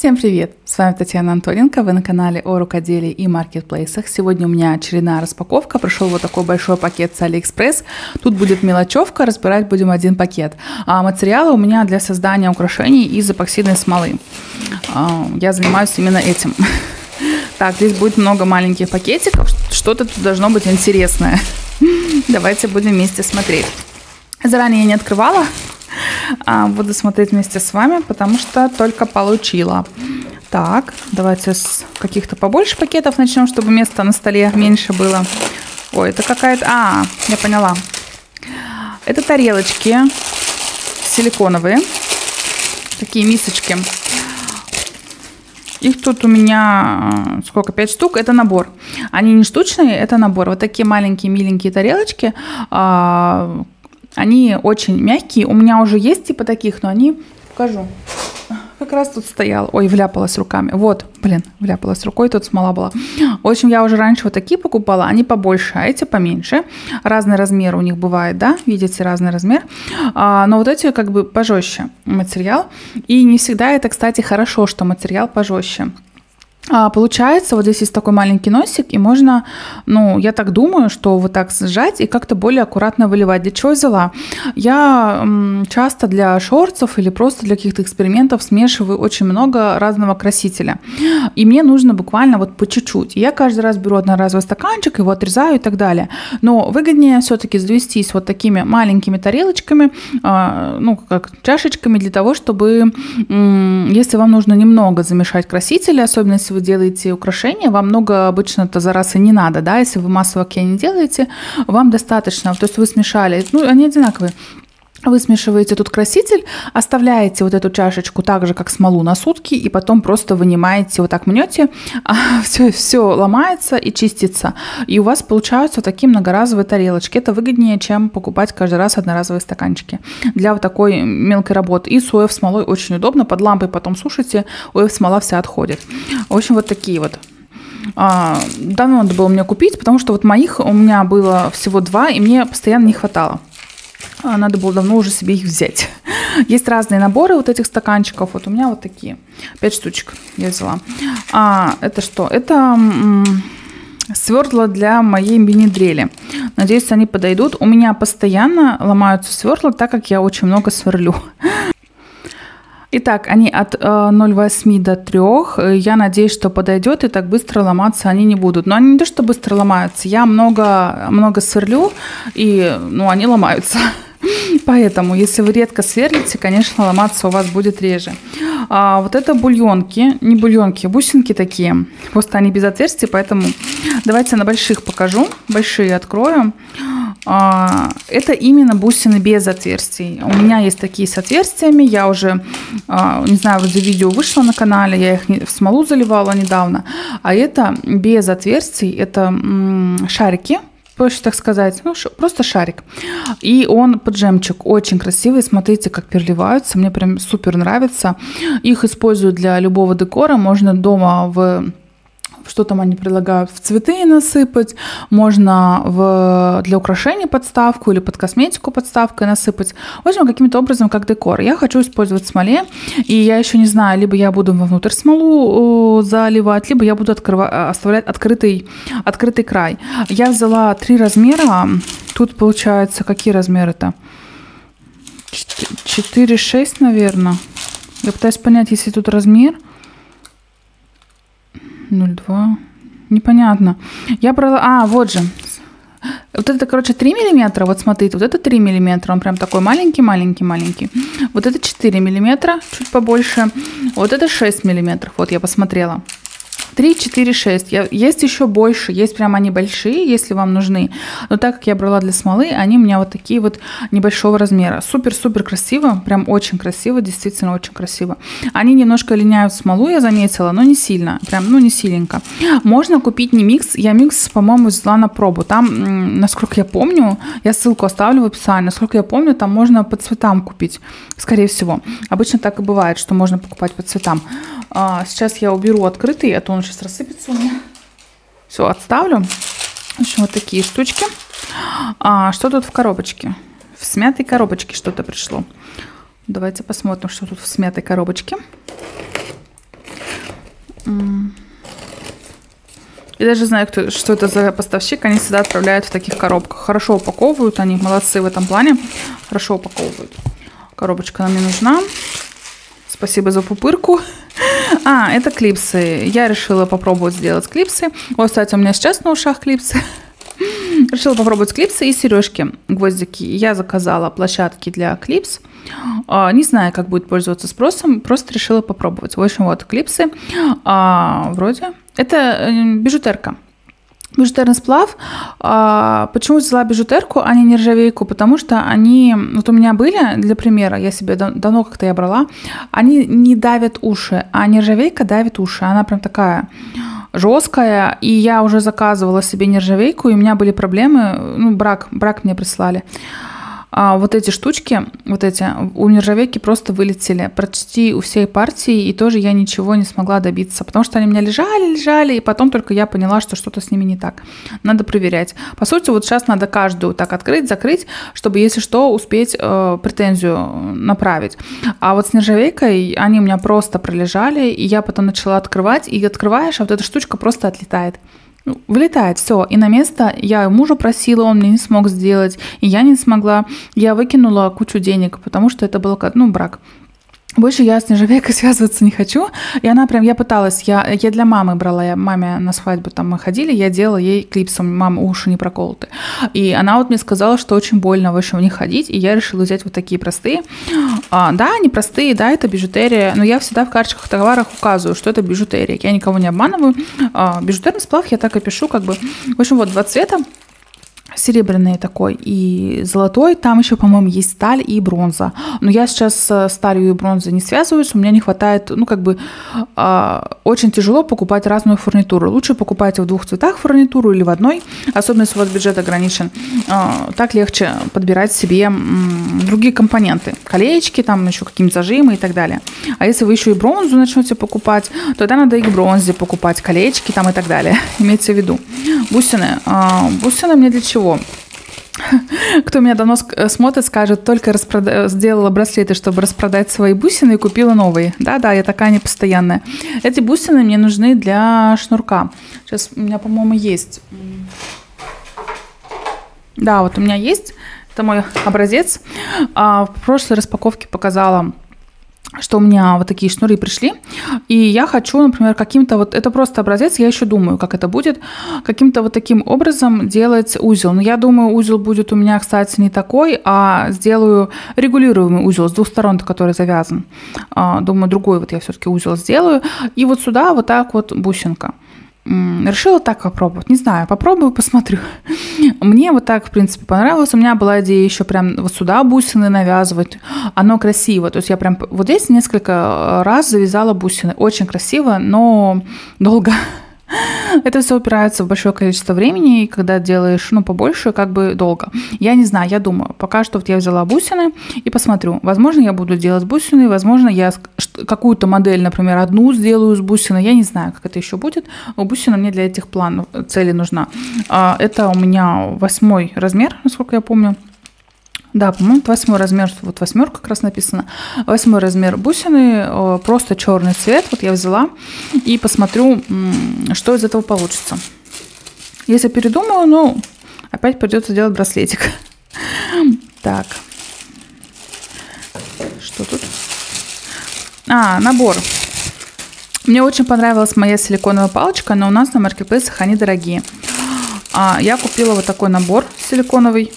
Всем привет! С вами Татьяна Антоненко, вы на канале о рукоделии и маркетплейсах. Сегодня у меня очередная распаковка, пришел вот такой большой пакет с Алиэкспресс. Тут будет мелочевка, разбирать будем один пакет. А материалы у меня для создания украшений из эпоксидной смолы. А, я занимаюсь именно этим. Так, здесь будет много маленьких пакетиков, что-то тут должно быть интересное. Давайте будем вместе смотреть. Заранее я не открывала, буду смотреть вместе с вами, потому что только получила. Так, давайте с каких-то побольше пакетов начнем, чтобы места на столе меньше было. Ой, это какая-то... А, я поняла. Это тарелочки силиконовые. Такие мисочки. Их тут у меня сколько, 5 штук. Это набор. Они не штучные, это набор. Вот такие маленькие миленькие тарелочки а, они очень мягкие. У меня уже есть типа таких, но они... Покажу. Как раз тут стоял. Ой, вляпалась руками. Вот, блин, вляпалась рукой, тут смола была. В общем, я уже раньше вот такие покупала. Они побольше, а эти поменьше. Разный размер у них бывает, да? Видите, разный размер. А, но вот эти как бы пожестче материал. И не всегда это, кстати, хорошо, что материал пожестче. А, получается, вот здесь есть такой маленький носик, и можно, ну, я так думаю, что вот так сжать и как-то более аккуратно выливать. Для чего взяла? Я часто для шорцев или просто для каких-то экспериментов смешиваю очень много разного красителя. И мне нужно буквально вот по чуть-чуть. Я каждый раз беру одноразовый стаканчик, его отрезаю и так далее. Но выгоднее все-таки завестись вот такими маленькими тарелочками, а, ну, как чашечками для того, чтобы, если вам нужно немного замешать красители, особенно если вы вы делаете украшения, вам много обычно это за раз и не надо, да, если вы массово не делаете, вам достаточно, то есть вы смешали, ну, они одинаковые, вы смешиваете тут краситель, оставляете вот эту чашечку так же, как смолу на сутки, и потом просто вынимаете, вот так мнете, а все, все ломается и чистится. И у вас получаются такие многоразовые тарелочки. Это выгоднее, чем покупать каждый раз одноразовые стаканчики для вот такой мелкой работы. И с ОФ смолой очень удобно, под лампой потом сушите, ОФ смола вся отходит. В общем, вот такие вот а, давно надо было мне купить, потому что вот моих у меня было всего два, и мне постоянно не хватало. А, надо было давно уже себе их взять. Есть разные наборы вот этих стаканчиков. Вот у меня вот такие. Пять штучек я взяла. А, это что? Это свердла для моей мини-дрели. Надеюсь, они подойдут. У меня постоянно ломаются свердла, так как я очень много сверлю. Итак, они от э, 0,8 до 3. Я надеюсь, что подойдет, и так быстро ломаться они не будут. Но они не то, что быстро ломаются. Я много, много сверлю, и ну, они ломаются. Поэтому, если вы редко сверлите, конечно, ломаться у вас будет реже. А, вот это бульонки, не бульонки, бусинки такие. Просто они без отверстий, поэтому давайте на больших покажу. Большие открою. А, это именно бусины без отверстий. У меня есть такие с отверстиями. Я уже, а, не знаю, вот за видео вышло на канале, я их в смолу заливала недавно. А это без отверстий, это шарики проще так сказать, ну, просто шарик. И он под жемчуг очень красивый, смотрите, как переливаются, мне прям супер нравится. Их использую для любого декора, можно дома в что там они предлагают, в цветы насыпать, можно в, для украшений подставку или под косметику подставкой насыпать. В общем, каким-то образом как декор. Я хочу использовать смоле, и я еще не знаю, либо я буду вовнутрь смолу заливать, либо я буду открывать, оставлять открытый, открытый край. Я взяла три размера. Тут получается, какие размеры-то? 4-6, наверное. Я пытаюсь понять, если тут размер – 0,2. Непонятно. Я брала... А, вот же. Вот это, короче, 3 миллиметра. Вот смотрите, вот это 3 миллиметра. Он прям такой маленький-маленький-маленький. Вот это 4 миллиметра, чуть побольше. Вот это 6 миллиметров. Вот я посмотрела. 3, 4, 6. Я, есть еще больше, есть прям они большие, если вам нужны. Но так как я брала для смолы, они у меня вот такие вот небольшого размера. Супер-супер красиво, прям очень красиво, действительно очень красиво. Они немножко линяют смолу, я заметила, но не сильно, прям, ну не силенько. Можно купить не микс, я микс, по-моему, взяла на пробу. Там, насколько я помню, я ссылку оставлю в описании, насколько я помню, там можно по цветам купить, скорее всего. Обычно так и бывает, что можно покупать по цветам. А, сейчас я уберу открытый, а то он сейчас рассыпется у меня. Все, отставлю. В общем, вот такие штучки. А, что тут в коробочке? В смятой коробочке что-то пришло. Давайте посмотрим, что тут в смятой коробочке. Я даже знаю, кто, что это за поставщик. Они всегда отправляют в таких коробках. Хорошо упаковывают они, молодцы в этом плане. Хорошо упаковывают. Коробочка нам не нужна. Спасибо за пупырку. А, это клипсы. Я решила попробовать сделать клипсы. Вот, кстати, у меня сейчас на ушах клипсы. Решила попробовать клипсы и сережки, гвоздики. Я заказала площадки для клипс. А, не знаю, как будет пользоваться спросом, просто решила попробовать. В общем, вот клипсы. А, вроде. Это э, бижутерка. Бижутерный сплав. А, почему взяла бижутерку, а не нержавейку? Потому что они, вот у меня были, для примера, я себе давно как-то я брала, они не давят уши, а нержавейка давит уши. Она прям такая жесткая, и я уже заказывала себе нержавейку, и у меня были проблемы, ну, брак, брак мне прислали а вот эти штучки, вот эти у нержавейки просто вылетели почти у всей партии, и тоже я ничего не смогла добиться, потому что они у меня лежали, лежали, и потом только я поняла, что что-то с ними не так. Надо проверять. По сути, вот сейчас надо каждую так открыть, закрыть, чтобы, если что, успеть э, претензию направить. А вот с нержавейкой они у меня просто пролежали, и я потом начала открывать, и открываешь, а вот эта штучка просто отлетает. Ну, вылетает все. И на место я мужа просила, он мне не смог сделать, и я не смогла. Я выкинула кучу денег, потому что это был ну, брак. Больше я с нержавейкой связываться не хочу. И она прям, я пыталась, я, я для мамы брала, я маме на свадьбу там мы ходили, я делала ей клипсом, мама уши не проколоты. И она вот мне сказала, что очень больно в общем них ходить, и я решила взять вот такие простые. А, да, они простые, да, это бижутерия, но я всегда в карточках товарах указываю, что это бижутерия. Я никого не обманываю. А, бижутерный сплав я так и пишу, как бы. В общем, вот два цвета серебряный такой и золотой. Там еще, по-моему, есть сталь и бронза. Но я сейчас с сталью и бронзой не связываюсь. У меня не хватает, ну, как бы, э, очень тяжело покупать разную фурнитуру. Лучше покупайте в двух цветах фурнитуру или в одной, особенно если у вас бюджет ограничен. Э, так легче подбирать себе э, другие компоненты. Колечки, там еще какие-нибудь зажимы и так далее. А если вы еще и бронзу начнете покупать, то тогда надо и к бронзе покупать колечки там и так далее. Имейте в виду. Бусины. Э, бусины мне для чего? Чего? Кто меня давно э, смотрит, скажет, только распрода... сделала браслеты, чтобы распродать свои бусины и купила новые. Да-да, я такая непостоянная. Эти бусины мне нужны для шнурка. Сейчас у меня, по-моему, есть. Да, вот у меня есть. Это мой образец. А, в прошлой распаковке показала что у меня вот такие шнуры пришли, и я хочу, например, каким-то вот, это просто образец, я еще думаю, как это будет, каким-то вот таким образом делать узел. Но я думаю, узел будет у меня, кстати, не такой, а сделаю регулируемый узел с двух сторон, который завязан. А, думаю, другой вот я все-таки узел сделаю. И вот сюда вот так вот бусинка. Решила так попробовать. Не знаю, попробую, посмотрю. Мне вот так, в принципе, понравилось. У меня была идея еще прям вот сюда бусины навязывать. Оно красиво. То есть я прям вот здесь несколько раз завязала бусины. Очень красиво, но долго. Это все упирается в большое количество времени, и когда делаешь, ну, побольше, как бы долго. Я не знаю, я думаю, пока что вот я взяла бусины и посмотрю. Возможно, я буду делать бусины, возможно, я какую-то модель, например, одну сделаю с бусины, я не знаю, как это еще будет. Бусина мне для этих планов, цели нужна. А, это у меня восьмой размер, насколько я помню. Да, по-моему, восьмой размер, вот восьмерка как раз написано. Восьмой размер бусины, просто черный цвет. Вот я взяла и посмотрю, что из этого получится. Если передумаю, ну, опять придется делать браслетик. Так. Что тут? А, набор. Мне очень понравилась моя силиконовая палочка, но у нас на маркетплейсах они дорогие. А, я купила вот такой набор силиконовый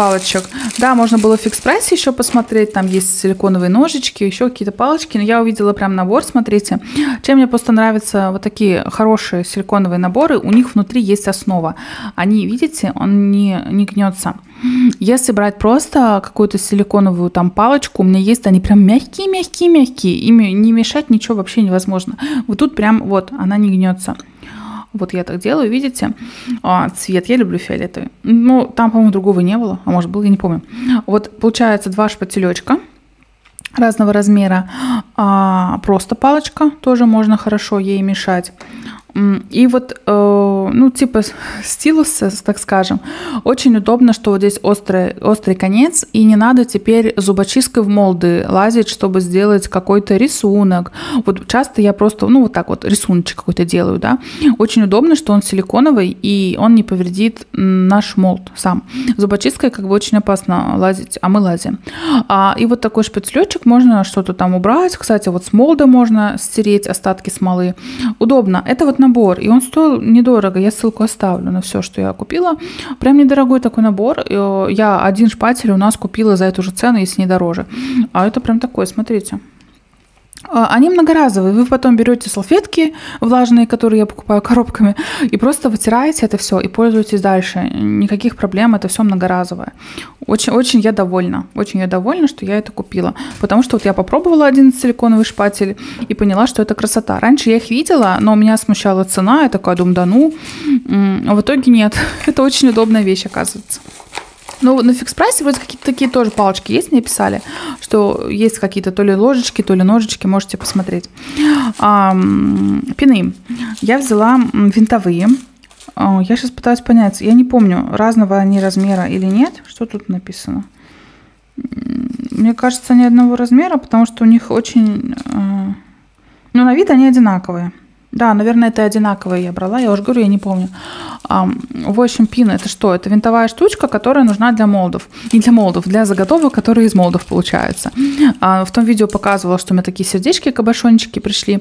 палочек. Да, можно было в фикс прайсе еще посмотреть, там есть силиконовые ножички, еще какие-то палочки, но я увидела прям набор, смотрите. Чем мне просто нравятся вот такие хорошие силиконовые наборы, у них внутри есть основа. Они, видите, он не, не гнется. Если брать просто какую-то силиконовую там палочку, у меня есть, они прям мягкие-мягкие-мягкие, ими не мешать ничего вообще невозможно. Вот тут прям вот, она не гнется. Вот я так делаю, видите? А, цвет, я люблю фиолетовый. Ну, там, по-моему, другого не было, а может был, я не помню. Вот получается два шпателечка разного размера. А, просто палочка, тоже можно хорошо ей мешать. И вот э, ну, типа стилуса, так скажем. Очень удобно, что вот здесь острый, острый конец, и не надо теперь зубочисткой в молды лазить, чтобы сделать какой-то рисунок. Вот часто я просто, ну, вот так вот рисуночек какой-то делаю, да. Очень удобно, что он силиконовый, и он не повредит наш молд сам. Зубочисткой как бы очень опасно лазить, а мы лазим. А, и вот такой шпицлечек можно что-то там убрать. Кстати, вот с молда можно стереть остатки смолы. Удобно. Это вот набор, и он стоил недорого. Я ссылку оставлю на все, что я купила. Прям недорогой такой набор. Э, я один шпатель у нас купила за эту же цену, если не дороже. А это прям такой, смотрите. А, они многоразовые. Вы потом берете салфетки влажные, которые я покупаю коробками, и просто вытираете это все и пользуетесь дальше. Никаких проблем, это все многоразовое. Очень, очень я довольна. Очень я довольна, что я это купила. Потому что вот я попробовала один силиконовый шпатель и поняла, что это красота. Раньше я их видела, но меня смущала цена. Я такая, думаю, да ну. А в итоге нет. Это очень удобная вещь, оказывается. Ну, на фикс прайсе вроде какие-то такие тоже палочки есть, мне писали, что есть какие-то то ли ложечки, то ли ножички, можете посмотреть. А, пины. Я взяла винтовые. А, я сейчас пытаюсь понять, я не помню, разного они размера или нет. Что тут написано? Мне кажется, они одного размера, потому что у них очень... А, ну, на вид они одинаковые. Да, наверное, это одинаковые я брала, я уже говорю, я не помню. В общем, пин это что? Это винтовая штучка, которая нужна для молдов. Не для молдов, для заготовок, которые из молдов получаются. А, в том видео показывала, что у меня такие сердечки, кабашончики пришли.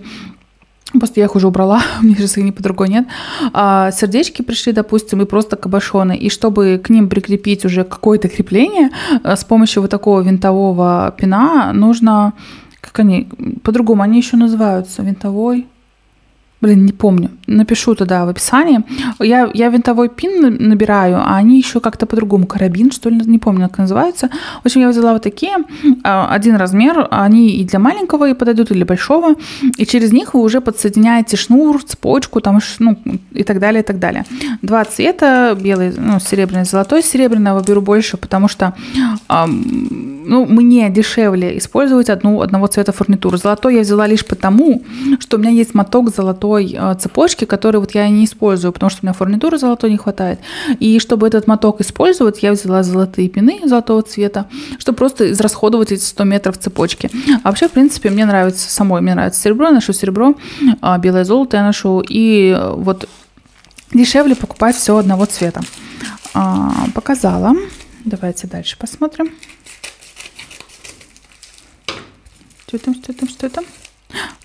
Просто я их уже убрала, мне же их ни по другой нет. А сердечки пришли, допустим, и просто кабашоны. И чтобы к ним прикрепить уже какое-то крепление, э, с помощью вот такого винтового пина нужно... Как они? По-другому они еще называются. Винтовой Блин, не помню. Напишу тогда в описании. Я, я винтовой пин набираю, а они еще как-то по-другому. Карабин, что ли, не помню, как называется. В общем, я взяла вот такие. А, один размер. Они и для маленького и подойдут, и для большого. И через них вы уже подсоединяете шнур, цепочку, там, ну, и так далее, и так далее. Два цвета. Белый, ну, серебряный, золотой. Серебряного беру больше, потому что ну, мне дешевле использовать одну, одного цвета фурнитуру. Золотой я взяла лишь потому, что у меня есть моток золотой э, цепочки, который вот я не использую, потому что у меня фурнитуры золотой не хватает. И чтобы этот моток использовать, я взяла золотые пины золотого цвета, чтобы просто израсходовать эти 100 метров цепочки. А вообще, в принципе, мне нравится самой, мне нравится серебро, я ношу серебро, а белое золото я ношу, и вот дешевле покупать все одного цвета. А, показала. Давайте дальше посмотрим. Что там, что там, что там?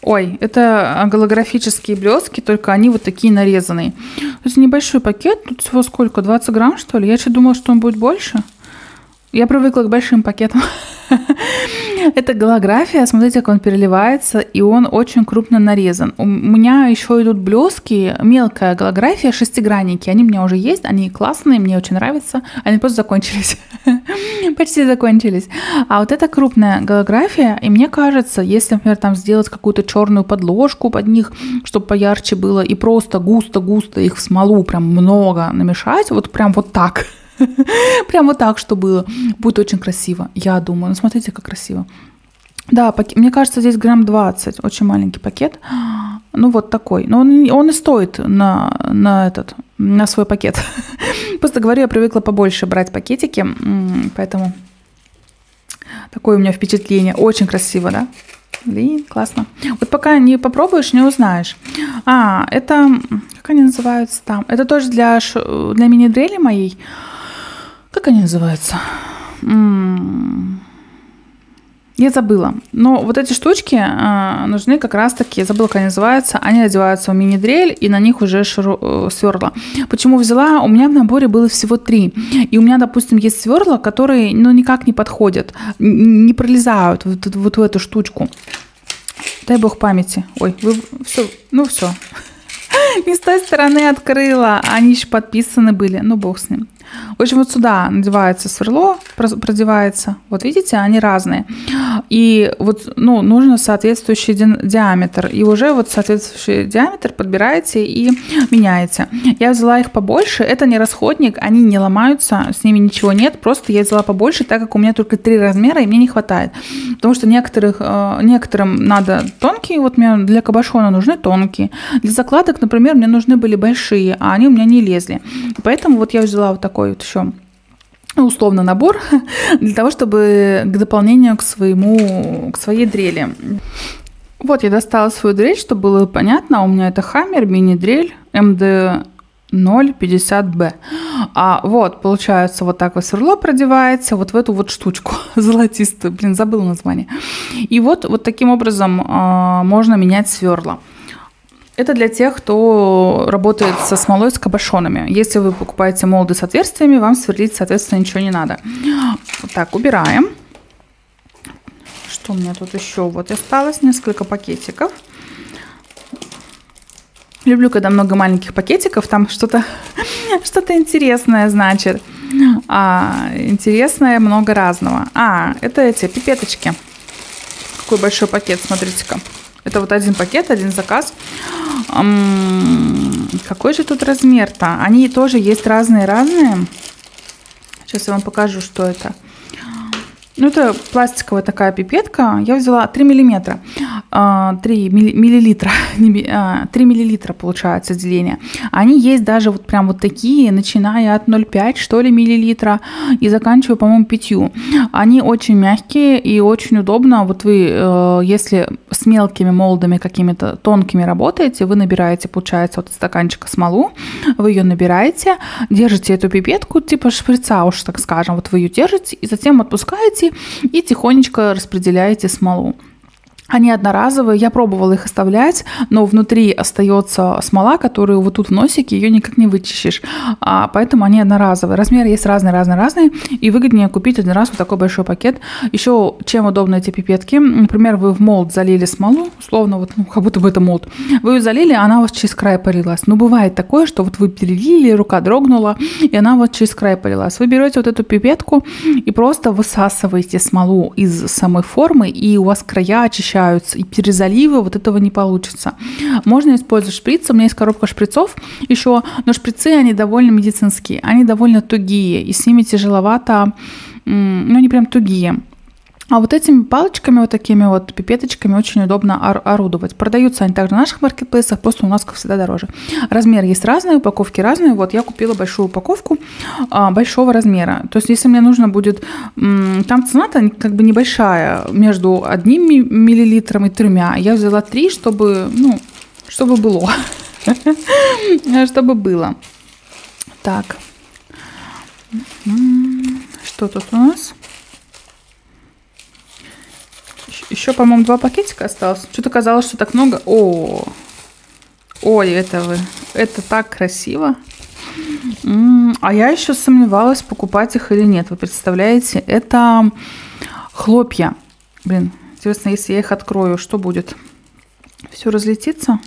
Ой, это голографические блестки, только они вот такие нарезанные. То есть небольшой пакет, тут всего сколько, 20 грамм, что ли? Я еще думала, что он будет больше. Я привыкла к большим пакетам. Это голография, смотрите, как он переливается, и он очень крупно нарезан. У меня еще идут блески, мелкая голография, шестигранники. Они у меня уже есть, они классные, мне очень нравятся. Они просто закончились. Почти закончились. А вот эта крупная голография, и мне кажется, если, например, там сделать какую-то черную подложку под них, чтобы поярче было, и просто густо-густо их в смолу прям много намешать, вот прям вот так – Прям вот так, что было. Будет очень красиво, я думаю. Ну, смотрите, как красиво. Да, пакет, мне кажется, здесь грамм 20, очень маленький пакет. Ну, вот такой. Но он, он и стоит на, на, этот, на свой пакет. Просто говорю, я привыкла побольше брать пакетики, поэтому такое у меня впечатление. Очень красиво, да? Блин, классно. Вот пока не попробуешь, не узнаешь. А, это, как они называются там? Это тоже для, для мини-дрели моей. Как они называются? Я забыла. Но вот эти штучки э, нужны как раз-таки, я забыла, как они называются. Они одеваются в мини-дрель, и на них уже ширу, э, сверла. Почему взяла? У меня в наборе было всего три. И у меня, допустим, есть сверла, которые ну, никак не подходят, не пролезают вот, вот в эту штучку. Дай бог памяти. Ой, вы все, ну все. Не с той стороны открыла. Они еще подписаны были. Ну, бог с ним. В общем, вот сюда надевается сверло, продевается. Вот видите, они разные. И вот ну, нужно соответствующий диаметр. И уже вот соответствующий диаметр подбираете и меняете. Я взяла их побольше. Это не расходник, они не ломаются, с ними ничего нет. Просто я взяла побольше, так как у меня только три размера, и мне не хватает. Потому что некоторых, э, некоторым надо тонкие, вот мне для кабашона нужны тонкие. Для закладок, например, мне нужны были большие, а они у меня не лезли. Поэтому вот я взяла вот такой вот еще условно набор для того, чтобы к дополнению к своему, к своей дрели. Вот я достала свою дрель, чтобы было понятно. У меня это Хаммер мини-дрель MD 050B. А вот, получается, вот так вот сверло продевается вот в эту вот штучку золотистую. Блин, забыл название. И вот, вот таким образом э, можно менять сверла. Это для тех, кто работает со смолой с кабошонами. Если вы покупаете молды с отверстиями, вам сверлить, соответственно, ничего не надо. Так, убираем. Что у меня тут еще? Вот осталось несколько пакетиков. Люблю, когда много маленьких пакетиков, там что-то что интересное, значит. А, интересное, много разного. А, это эти пипеточки. Какой большой пакет, смотрите-ка. Это вот один пакет, один заказ. Какой же тут размер-то? Они тоже есть разные-разные. Сейчас я вам покажу, что это. Ну, это пластиковая такая пипетка. Я взяла 3 миллиметра. 3 миллилитра. 3 миллилитра получается деление. Они есть даже вот прям вот такие, начиная от 0,5 что ли миллилитра и заканчивая, по-моему, 5. Они очень мягкие и очень удобно. Вот вы, э, если с мелкими молдами какими-то тонкими работаете, вы набираете, получается, вот стаканчика смолу, вы ее набираете, держите эту пипетку, типа шприца уж, так скажем, вот вы ее держите, и затем отпускаете, и тихонечко распределяете смолу. Они одноразовые, я пробовала их оставлять, но внутри остается смола, которую вот тут в носике, ее никак не вычищешь. А, поэтому они одноразовые. Размеры есть разные, разные, разные. И выгоднее купить один раз вот такой большой пакет. Еще чем удобны эти пипетки. Например, вы в молд залили смолу, условно, вот, ну, как будто бы это молд. Вы ее залили, она у вас через край полилась. Но бывает такое, что вот вы перелили, рука дрогнула, и она вот через край полилась. Вы берете вот эту пипетку и просто высасываете смолу из самой формы, и у вас края очищаются очищаются, и перезаливы вот этого не получится. Можно использовать шприцы, у меня есть коробка шприцов еще, но шприцы, они довольно медицинские, они довольно тугие, и с ними тяжеловато, ну, они прям тугие. А вот этими палочками, вот такими вот пипеточками очень удобно орудовать. Продаются они также на наших маркетплейсах, просто у нас, как всегда, дороже. Размер есть разные, упаковки разные. Вот я купила большую упаковку а, большого размера. То есть, если мне нужно будет... Там цена-то как бы небольшая, между одним миллилитром и тремя. Я взяла три, чтобы, ну, чтобы было. Чтобы было. Так. Что тут у нас? Еще, по-моему, два пакетика осталось. Что-то казалось, что так много. О, ой, это вы. Это так красиво. А я еще сомневалась, покупать их или нет. Вы представляете? Это хлопья. Блин, интересно, если я их открою, что будет? Все разлетится?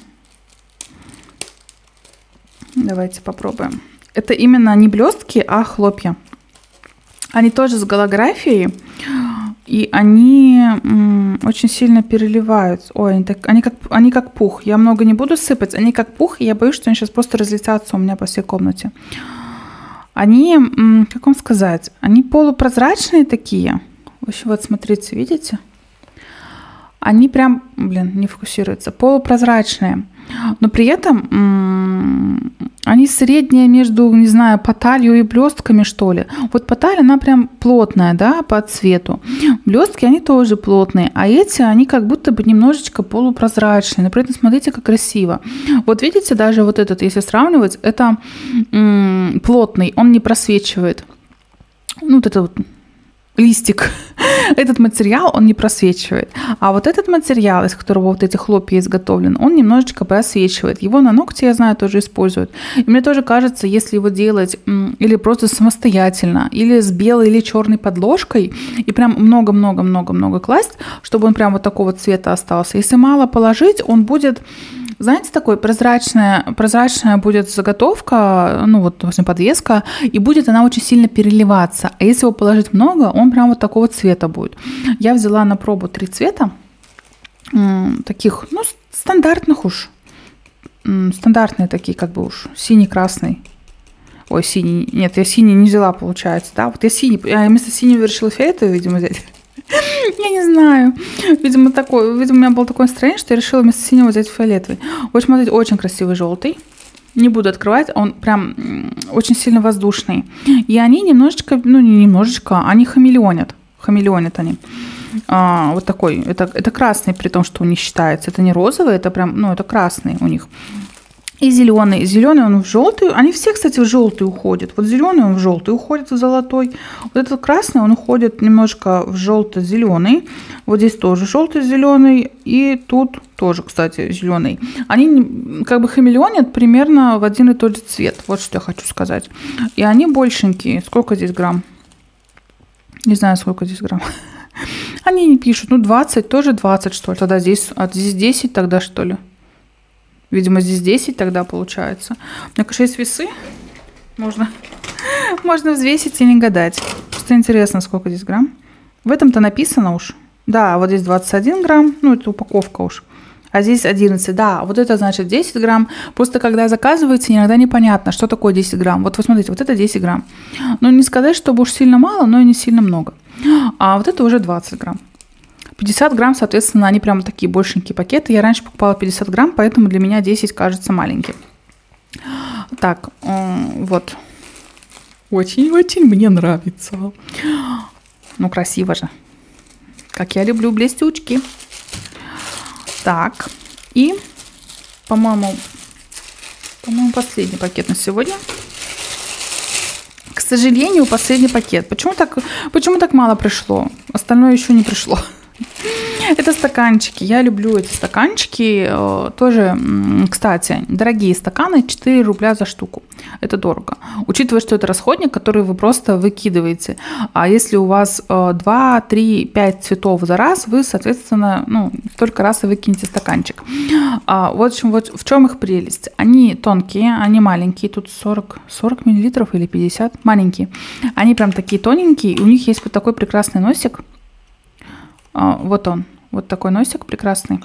Давайте попробуем. Это именно не блестки, а хлопья. Они тоже с голографией. И они м, очень сильно переливаются. Ой, они, так, они, как, они как пух. Я много не буду сыпать. Они как пух, и я боюсь, что они сейчас просто разлетятся у меня по всей комнате. Они, м, как вам сказать, они полупрозрачные такие. В общем, вот смотрите, видите? Они прям, блин, не фокусируются, полупрозрачные. Но при этом м- они средние между, не знаю, поталью и блестками, что ли. Вот поталь, она прям плотная, да, по цвету. Блестки, они тоже плотные, а эти, они как будто бы немножечко полупрозрачные. Но при этом смотрите, как красиво. Вот видите, даже вот этот, если сравнивать, это м- плотный, он не просвечивает. Ну, вот это вот листик. этот материал, он не просвечивает. А вот этот материал, из которого вот эти хлопья изготовлены, он немножечко просвечивает. Его на ногти, я знаю, тоже используют. И мне тоже кажется, если его делать или просто самостоятельно, или с белой или черной подложкой, и прям много-много-много-много класть, чтобы он прям вот такого цвета остался. Если мало положить, он будет Знаете, такой прозрачная, прозрачная будет заготовка, ну вот, допустим, подвеска, и будет она очень сильно переливаться. А если его положить много, он прям вот такого цвета будет. Я взяла на пробу три цвета, таких, ну, стандартных уж. Стандартные такие, как бы уж, синий, красный. Ой, синий. Нет, я синий не взяла, получается, да? Вот я синий, я вместо синего решила фиолетовый, видимо, взять. Я не знаю. Видимо, такой, видимо, у меня было такое настроение, что я решила вместо синего взять фиолетовый. Вот смотрите, очень красивый желтый. Не буду открывать, он прям очень сильно воздушный. И они немножечко, ну не немножечко, они хамелеонят. Хамелеонят они. А, вот такой. Это, это красный, при том, что он не считается. Это не розовый, это прям, ну, это красный у них. И зеленый. Зеленый он в желтый. Они все, кстати, в желтый уходят. Вот зеленый он в желтый уходит, в золотой. Вот этот красный он уходит немножко в желто-зеленый. Вот здесь тоже желтый-зеленый. И тут тоже, кстати, зеленый. Они как бы хамелеонят примерно в один и тот же цвет. Вот что я хочу сказать. И они большенькие. Сколько здесь грамм? Не знаю, сколько здесь грамм. Они не пишут, ну 20, тоже 20, что ли. Тогда здесь, а здесь 10 тогда, что ли? Видимо, здесь 10 тогда получается. У меня, конечно, есть весы. Можно, можно взвесить и не гадать. Просто интересно, сколько здесь грамм. В этом-то написано уж. Да, вот здесь 21 грамм. Ну, это упаковка уж. А здесь 11, да, вот это значит 10 грамм. Просто когда заказывается, иногда непонятно, что такое 10 грамм. Вот вы смотрите, вот это 10 грамм. Ну, не сказать, чтобы уж сильно мало, но и не сильно много. А вот это уже 20 грамм. 50 грамм, соответственно, они прямо такие большенькие пакеты. Я раньше покупала 50 грамм, поэтому для меня 10 кажется маленьким. Так, вот. Очень-очень мне нравится. Ну, красиво же. Как я люблю блестючки. Так, и, по-моему, по-моему, последний пакет на сегодня. К сожалению, последний пакет. Почему так, почему так мало пришло? Остальное еще не пришло. Это стаканчики. Я люблю эти стаканчики. Э, тоже, кстати, дорогие стаканы, 4 рубля за штуку. Это дорого. Учитывая, что это расходник, который вы просто выкидываете. А если у вас 2, 3, 5 цветов за раз, вы, соответственно, ну, столько раз и выкинете стаканчик. А, в общем, вот в чем их прелесть. Они тонкие, они маленькие. Тут 40, 40 миллилитров или 50. Маленькие. Они прям такие тоненькие. У них есть вот такой прекрасный носик вот он, вот такой носик прекрасный.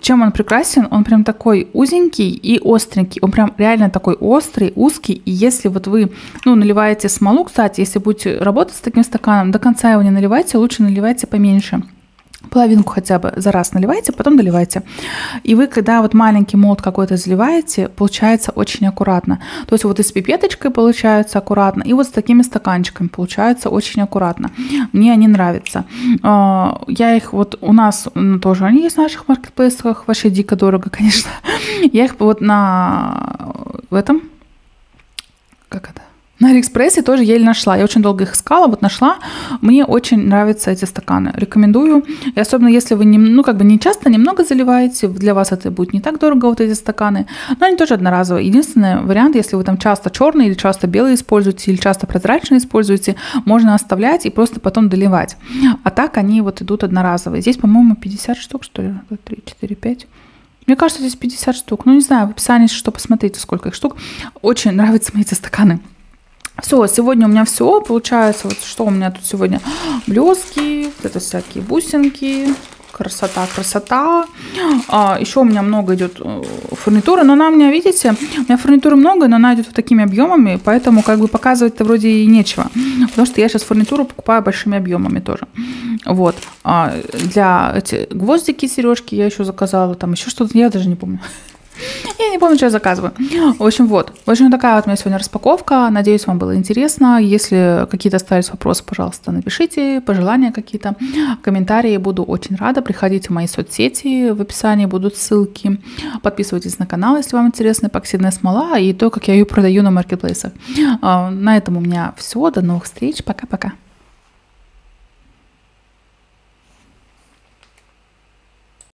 Чем он прекрасен? Он прям такой узенький и остренький. Он прям реально такой острый, узкий. И если вот вы, ну, наливаете смолу, кстати, если будете работать с таким стаканом, до конца его не наливайте, лучше наливайте поменьше половинку хотя бы за раз наливайте, потом доливайте. И вы, когда вот маленький молот какой-то заливаете, получается очень аккуратно. То есть вот и с пипеточкой получается аккуратно, и вот с такими стаканчиками получается очень аккуратно. Мне они нравятся. А, я их вот у нас тоже они есть в наших маркетплейсах, вообще дико дорого, конечно. Я их вот на в этом как это? На Алиэкспрессе тоже еле нашла. Я очень долго их искала, вот нашла. Мне очень нравятся эти стаканы. Рекомендую. И особенно если вы не, ну, как бы не часто, немного заливаете, для вас это будет не так дорого, вот эти стаканы. Но они тоже одноразовые. Единственный вариант, если вы там часто черные или часто белые используете, или часто прозрачные используете, можно оставлять и просто потом доливать. А так они вот идут одноразовые. Здесь, по-моему, 50 штук, что ли? 2, 3, 4, 5. Мне кажется, здесь 50 штук. Ну, не знаю, в описании, что посмотрите, сколько их штук. Очень нравятся мне эти стаканы. Все, сегодня у меня все. Получается, вот что у меня тут сегодня? Блески, вот это всякие бусинки. Красота, красота. А, еще у меня много идет э, фурнитуры, но она у меня, видите, у меня фурнитуры много, но она идет вот такими объемами, поэтому как бы показывать-то вроде и нечего. Потому что я сейчас фурнитуру покупаю большими объемами тоже. Вот. А для эти гвоздики, сережки я еще заказала, там еще что-то, я даже не помню. Я не помню, что я заказываю. В общем, вот. В общем, такая вот у меня сегодня распаковка. Надеюсь, вам было интересно. Если какие-то остались вопросы, пожалуйста, напишите, пожелания какие-то, комментарии. Буду очень рада. Приходите в мои соцсети. В описании будут ссылки. Подписывайтесь на канал, если вам интересна эпоксидная смола и то, как я ее продаю на маркетплейсах. А, на этом у меня все. До новых встреч. Пока-пока.